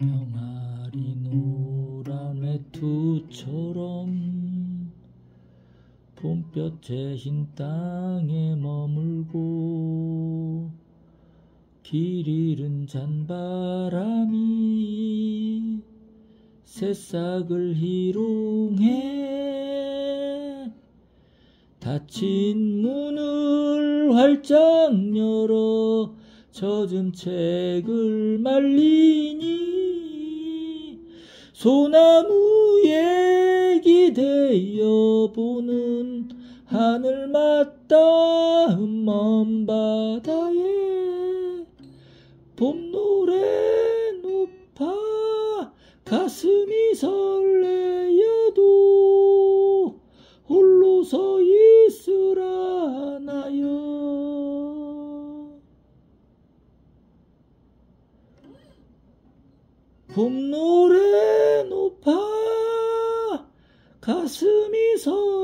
병아리 노란 외투처럼 봄볕에 흰 땅에 머물고 길 잃은 잔바람이 새싹을 희롱해 닫힌 문을 활짝 열어 젖은 책을 말리니 소나무에 기대어 보는 하늘 맞닿은 먼 바다에 봄 노래 높아 가슴이 설레어도 홀로 서 있으라 나요. 봄 노래 높아 가슴이 설레